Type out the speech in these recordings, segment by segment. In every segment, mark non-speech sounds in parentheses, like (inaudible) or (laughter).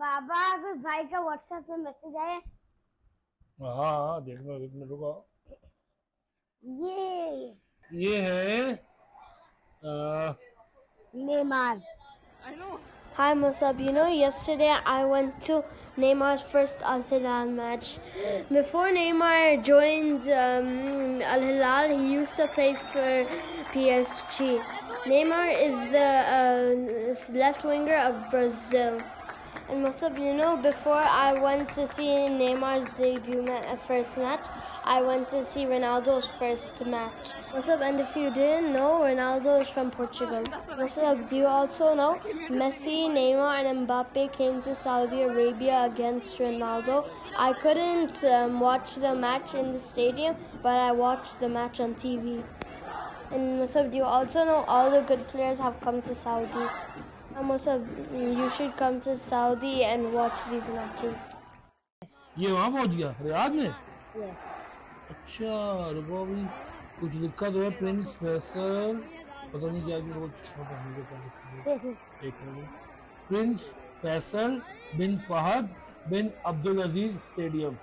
बाबा अगर भाई का व्हाट्सएप पे मैसेज आया हाँ हाँ देखना एक मिनट रुको ये ये है आ, Neymar Hi Musab, you know yesterday I went to Neymar's first Al Hilal match. Before Neymar joined um, Al Hilal, he used to play for PSG. Neymar is the uh, left winger of Brazil. And Musab, you know, before I went to see Neymar's debut uh, first match, I went to see Ronaldo's first match. Musab, and if you didn't know, Ronaldo is from Portugal. Musab, do you also know Messi, Neymar, and Mbappe came to Saudi Arabia against Ronaldo? I couldn't um, watch the match in the stadium, but I watched the match on TV. And Musab, do you also know all the good players have come to Saudi? Musab, you should come to Saudi and watch these matches. ये वहाँ पहुँच गया? Riyadh में? ये अच्छा रुको अभी। कुछ लिखा तो है प्रिंस फैसल। पता नहीं क्या लिखा है (laughs) एक minute. Prince Faisal bin Fahd bin Abdul Aziz stadium.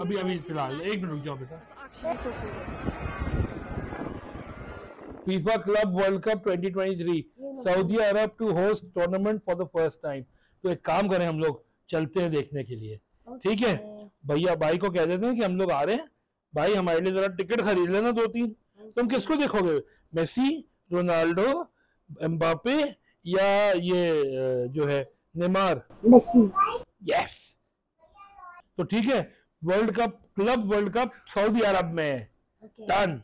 अभी अभी फ़िलहाल। एक मिनट रुक जाओ बेटा। FIFA club world cup 2023 Saudi Arabia to host tournament for the first time तो एक काम करें हम लोग चलते हैं देखने के लिए। ठीक है? भैया भाई को कह देते हैं कि हम लोग आ रहे हैं। भाई हमारे लिए जरा टिकट खरीद लेना दो तीन तुम किसको देखोगे? मेसी रोनाल्डो एम्बापे या ये जो है नेमार? मेसी। यस तो ठीक है world cup club world cup Saudi Arabia में है। डन